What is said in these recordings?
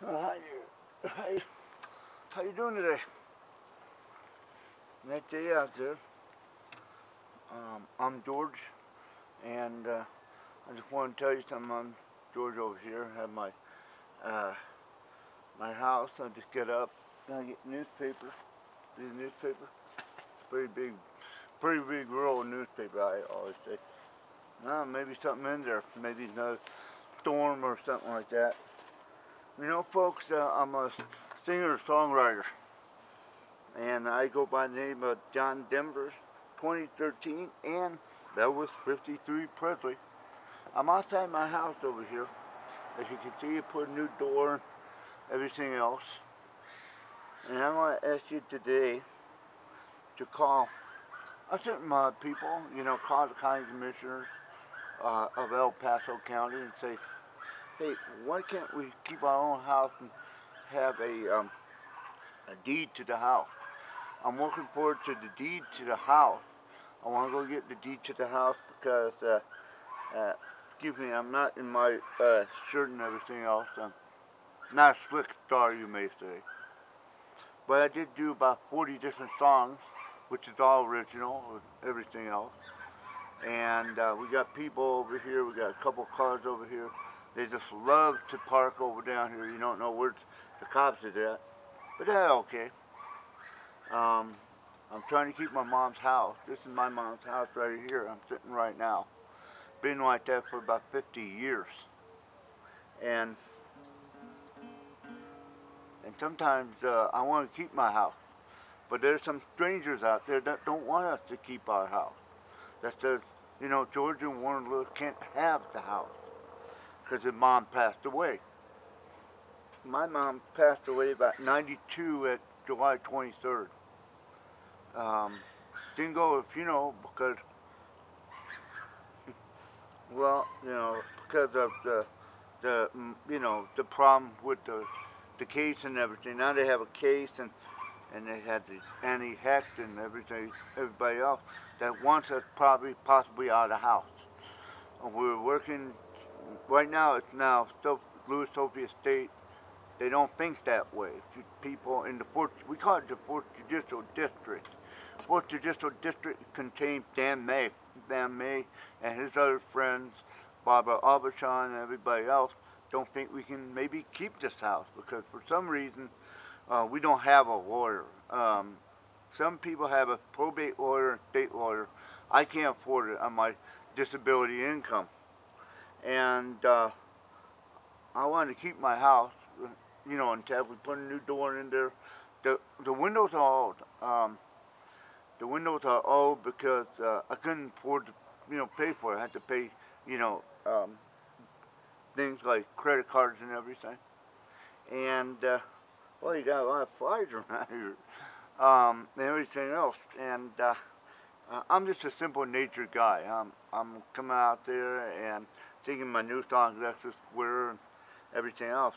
How you, how you, you doing today? Nice day out there. Um, I'm George, and uh, I just want to tell you something. I'm George over here. I have my uh, my house. I just get up. I get newspaper. See newspaper? Pretty big, pretty big rural newspaper. I always say. Uh, maybe something in there. Maybe another storm or something like that. You know, folks, uh, I'm a singer-songwriter, and I go by the name of John Denver, 2013, and that was 53 Presley. I'm outside my house over here. As you can see, I put a new door, everything else. And I want to ask you today to call certain amount of people, you know, call the county commissioners uh, of El Paso County and say, hey, why can't we keep our own house and have a, um, a deed to the house? I'm looking forward to the deed to the house. I want to go get the deed to the house because, uh, uh, excuse me, I'm not in my uh, shirt and everything else. I'm not a slick star, you may say. But I did do about 40 different songs, which is all original, everything else. And uh, we got people over here, we got a couple cars over here. They just love to park over down here. You don't know where the cops are at. But that's okay. Um, I'm trying to keep my mom's house. This is my mom's house right here. I'm sitting right now. Been like that for about 50 years. And and sometimes uh, I want to keep my house. But there's some strangers out there that don't want us to keep our house. That says, you know, George and Warren Lewis can't have the house because his mom passed away. My mom passed away about 92 at July 23rd. Um, didn't go to funeral because, well, you know, because of the, the, mm, you know, the problem with the, the case and everything. Now they have a case and, and they had the Annie Hecht and everything, everybody else that wants us probably, possibly out of the house. And we're working right now it's now so Louis Sophia State. They don't think that way. People in the fourth, we call it the fourth judicial district. Fourth judicial district contains Dan May, Dan May and his other friends, Barbara Aubuchon and everybody else. Don't think we can maybe keep this house because for some reason uh, we don't have a lawyer. Um, some people have a probate lawyer state lawyer. I can't afford it on my disability income and uh, I wanted to keep my house, you know, until we put a new door in there. The the windows are old. Um, the windows are old because uh, I couldn't afford to, you know, pay for it. I had to pay, you know, um, things like credit cards and everything. And uh, well, you got a lot of flies around here, um, and everything else. And uh, I'm just a simple nature guy. I'm I'm coming out there and singing my new songs, that's just where and everything else.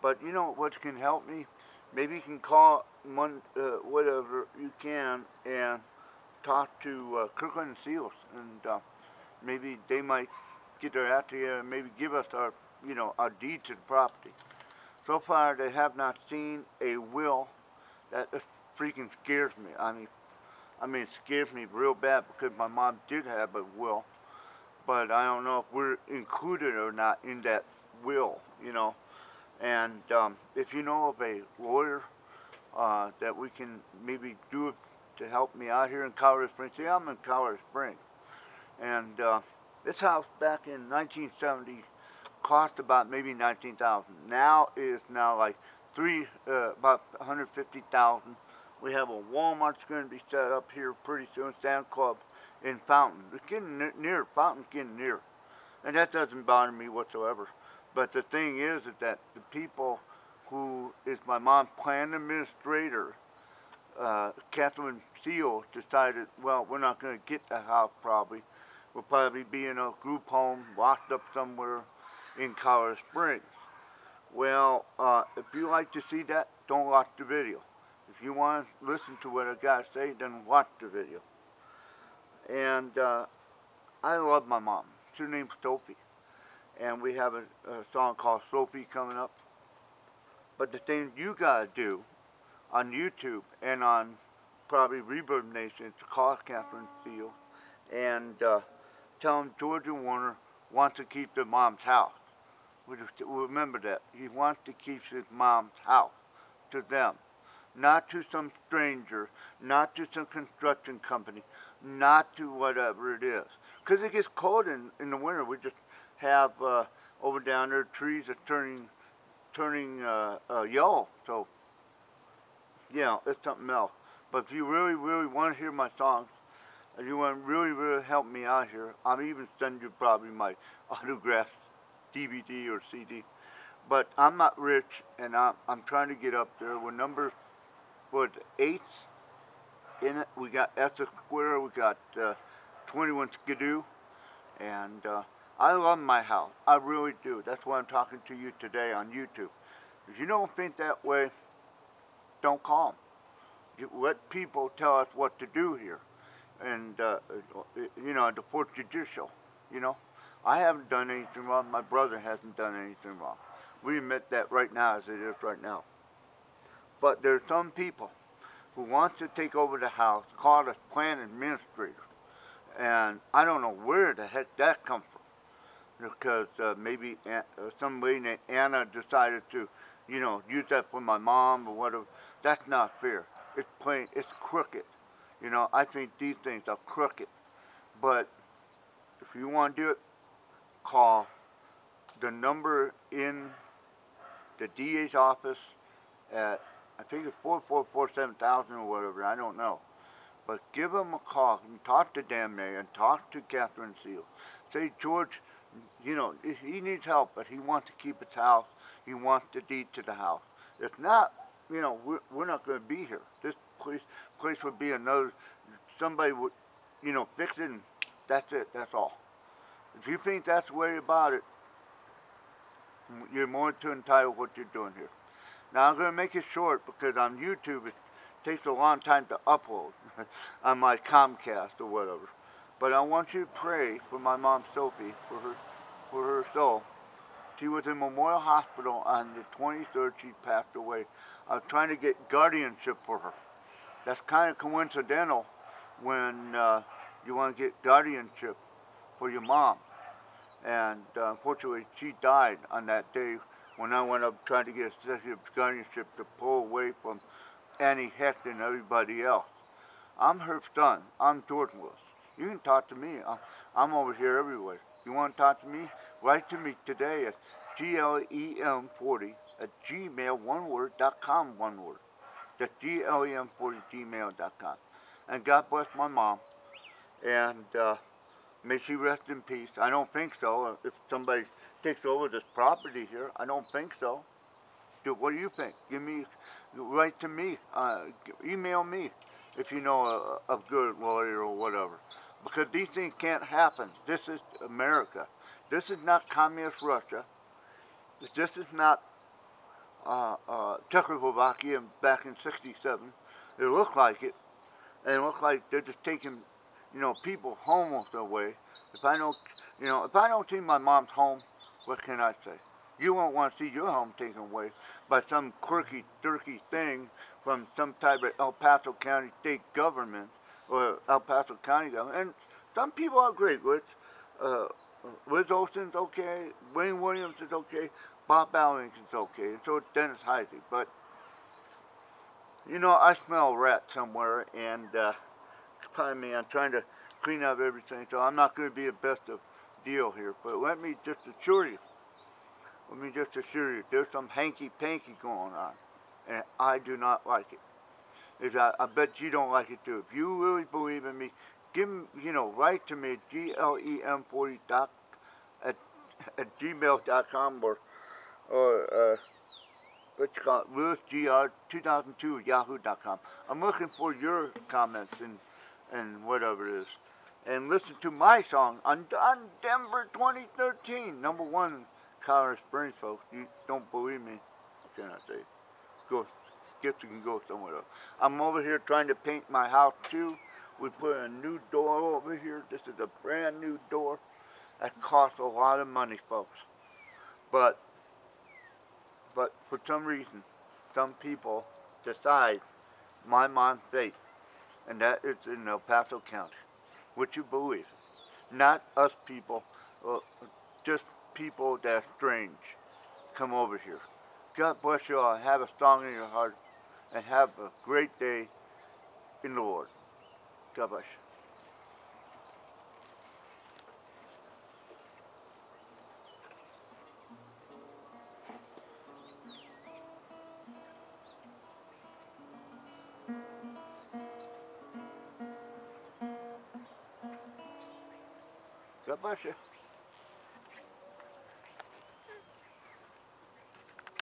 But you know what can help me? Maybe you can call one, uh, whatever you can and talk to uh, Kirkland Seals, and uh, maybe they might get their act together and maybe give us our, you know, our deed to the property. So far, they have not seen a will. That freaking scares me. I mean, I mean, it scares me real bad because my mom did have a will but I don't know if we're included or not in that will, you know. And um, if you know of a lawyer uh, that we can maybe do to help me out here in Colorado Springs, see, I'm in Colorado Springs. And uh, this house back in 1970 cost about maybe 19,000. Now is now like three, uh, about 150,000. We have a Walmart's going to be set up here pretty soon, Sam's Club in Fountain. It's getting near, Fountain's getting near. And that doesn't bother me whatsoever. But the thing is, is that the people who is my mom's plan administrator, uh, Catherine Seal, decided, well, we're not going to get the house probably. We'll probably be in a group home, locked up somewhere in Colorado Springs. Well, uh, if you like to see that, don't watch the video. If you want to listen to what I got to say, then watch the video. And uh, I love my mom. Her name's Sophie. And we have a, a song called Sophie coming up. But the thing you gotta do on YouTube and on probably Reverb Nation to call Catherine Field and uh, tell him Georgia Warner wants to keep their mom's house. We just remember that. He wants to keep his mom's house to them, not to some stranger, not to some construction company, not to whatever it is. Because it gets cold in, in the winter. We just have uh, over down there trees are turning turning uh, uh, yellow. So, you know, it's something else. But if you really, really want to hear my songs, and you want to really, really help me out here, I'll even send you probably my autographed DVD or CD. But I'm not rich, and I'm, I'm trying to get up there. We're number, what, eights. in it. We got Essex Square, we got uh, 21 Skidoo, and uh, I love my house. I really do. That's why I'm talking to you today on YouTube. If you don't think that way, don't call them. You let people tell us what to do here. And, uh, you know, the fourth judicial, you know. I haven't done anything wrong. My brother hasn't done anything wrong. We admit that right now as it is right now. But there are some people who want to take over the house, called us plan administrator. And I don't know where the heck that comes from because uh, maybe uh, some lady named Anna decided to, you know, use that for my mom or whatever. That's not fair. It's plain, it's crooked. You know, I think these things are crooked. But if you want to do it, call the number in the DA's office at, I think it's 4447,000 or whatever, I don't know. But give them a call and talk to Dan May and talk to Catherine Seal. Say, George, you know, he needs help, but he wants to keep his house. He wants the deed to the house. If not, you know, we're, we're not going to be here. This place place would be another. Somebody would, you know, fix it. And that's it. That's all. If you think that's the way about it, you're more to entitled what you're doing here. Now I'm going to make it short because on YouTube it takes a long time to upload on my Comcast or whatever. But I want you to pray for my mom Sophie, for her, for her soul. She was in Memorial Hospital on the 23rd. She passed away. I was trying to get guardianship for her. That's kind of coincidental when uh, you want to get guardianship for your mom. And uh, unfortunately, she died on that day when I went up trying to get executive guardianship to pull away from Annie Hecht and everybody else. I'm her son. I'm Willis. You can talk to me. I'm over here everywhere. You want to talk to me? Write to me today at glem40 at gmail, one word, dot com, one word. That's glem40 gmail.com. And God bless my mom. And uh, may she rest in peace. I don't think so. If somebody takes over this property here, I don't think so. Dude, what do you think? Give me, write to me, uh, email me if you know a, a good lawyer or whatever because these things can't happen. This is America. This is not communist Russia. This is not uh, uh, Czechoslovakia back in 67. It looked like it. And it looks like they're just taking, you know, people home away. If I don't, you know, if I don't see my mom's home, what can I say? You won't want to see your home taken away by some quirky, turkey thing from some type of El Paso County state government or El Paso County government. And some people are great with uh, Liz Olson's okay, Wayne Williams is okay, Bob Balink is okay, and so is Dennis Hisey. But, you know, I smell rat somewhere, and, uh, pardon me, I'm trying to clean up everything, so I'm not going to be the best of deal here. But let me just assure you, let me just assure you, there's some hanky-panky going on, and I do not like it is I, I bet you don't like it too. If you really believe in me, give you know, write to me at glem40 dot at, at gmail.com or, or uh, what you call it, lewisgr2002 at yahoo.com. I'm looking for your comments and, and whatever it is. And listen to my song on, Denver 2013, number one in Colorado Springs, folks. You don't believe me, can I say? Go guess you can go somewhere else. I'm over here trying to paint my house too. We put a new door over here. This is a brand new door. That costs a lot of money, folks. But but for some reason, some people decide my mom's fate, and that is in El Paso County. What you believe, not us people, uh, just people that are strange, come over here. God bless you all. Have a song in your heart, and have a great day in the Lord. God bless you. God bless you.